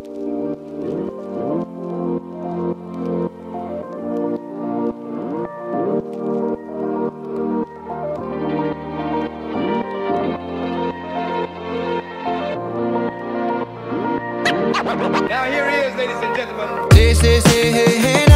Now here he is, ladies and gentlemen. This is it.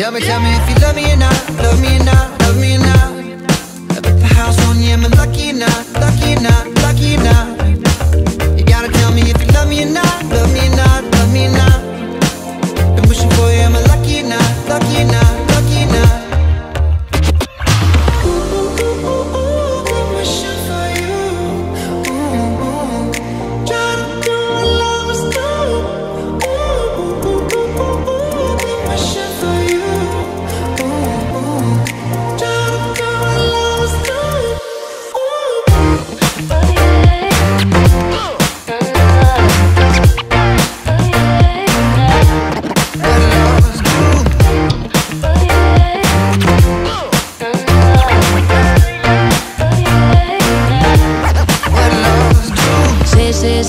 Tell me, tell me if you love me or not, love me or not, love me or not. I bet the house on you, am I lucky or not, lucky or not, lucky or not? You gotta tell me if you love me or not.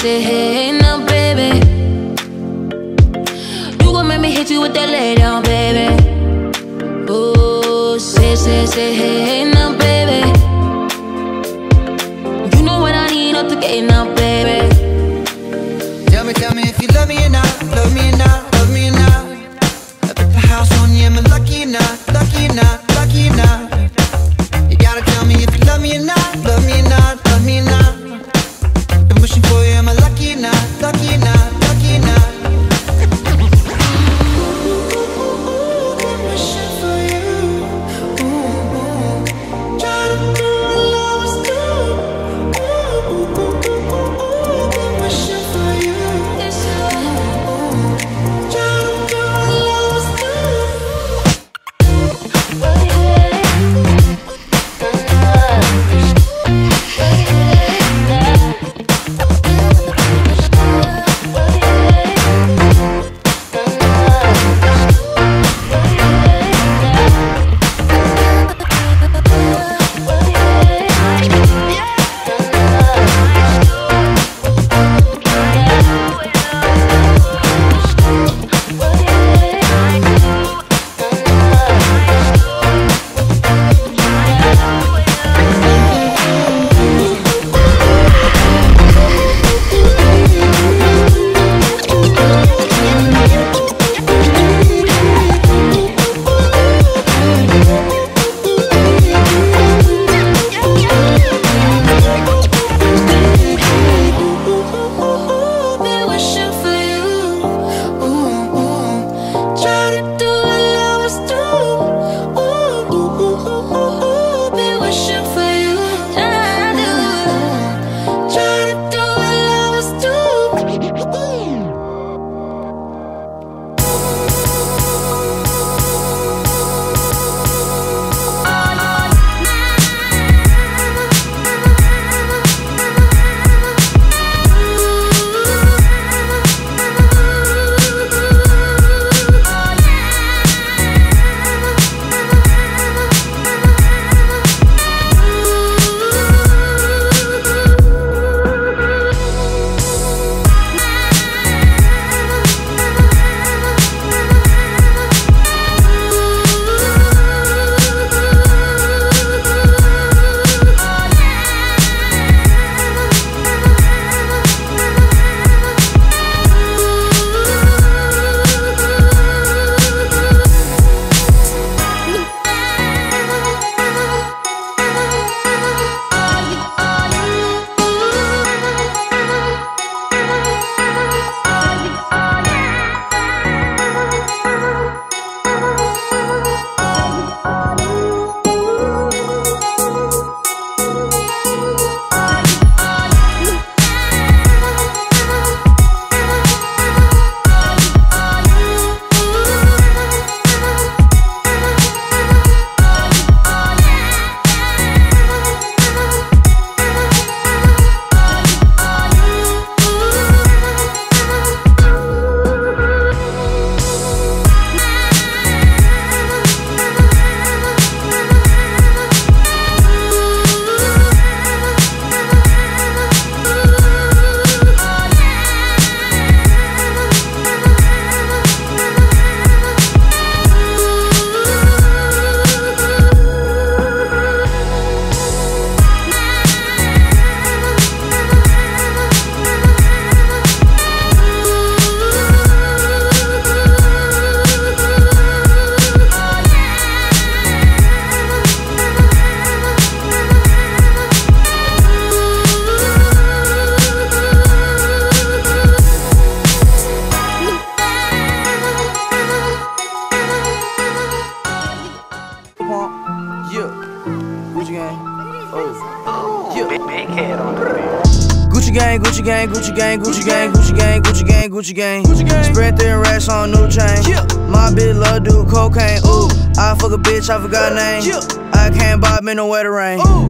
say, hey, now, baby. You gon' make me hit you with that lay down, baby. Ooh, say, say, say, hey, now, Gucci gang, Gucci gang, Gucci gang, Gucci gang, Gucci gang, Gucci gang. Gucci gang. Spread thin racks on new chain. Yeah. My bitch love do cocaine. Ooh, I fuck a bitch, I forgot name. Yeah. I can't buy me no wetter rain. Ooh.